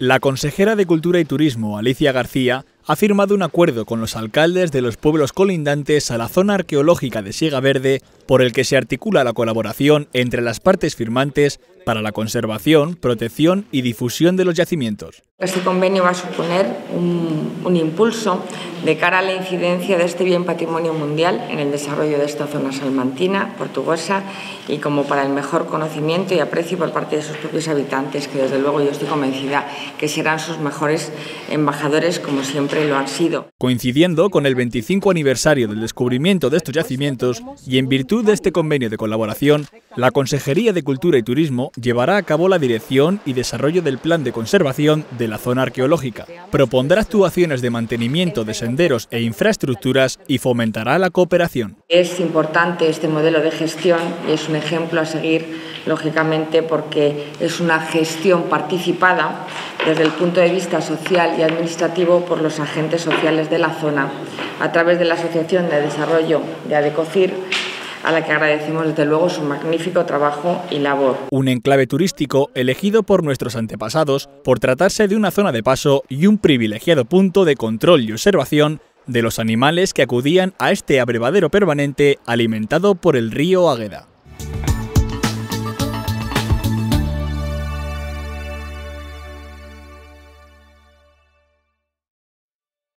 La consejera de Cultura y Turismo, Alicia García, ha firmado un acuerdo con los alcaldes de los pueblos colindantes a la zona arqueológica de Siega Verde, por el que se articula la colaboración entre las partes firmantes para la conservación, protección y difusión de los yacimientos. Este convenio va a suponer un, un, impulso de cara a la incidencia de este bien patrimonio mundial en el desarrollo de esta zona salmantina, portuguesa, y como para el mejor conocimiento y aprecio por parte de sus propios habitantes, que desde luego yo estoy convencida que serán sus mejores embajadores, como siempre lo han sido. Coincidiendo con el 25 aniversario del descubrimiento de estos yacimientos y en virtud de este convenio de colaboración, la Consejería de Cultura y Turismo llevará a cabo la dirección y desarrollo del plan de conservación de la zona arqueológica, propondrá actuaciones de mantenimiento de senderos e infraestructuras y fomentará la cooperación. Es importante este modelo de gestión y es un ejemplo a seguir, lógicamente, porque es una gestión participada desde el punto de vista social y administrativo por los agentes sociales de la zona, a través de la Asociación de Desarrollo de Adecocir, a la que agradecemos desde luego su magnífico trabajo y labor. Un enclave turístico elegido por nuestros antepasados por tratarse de una zona de paso y un privilegiado punto de control y observación de los animales que acudían a este abrevadero permanente alimentado por el río Águeda.